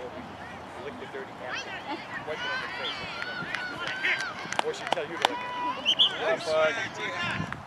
probably lick the dirty hands. Wipe it on your face. Or she'd tell you to lick it. Have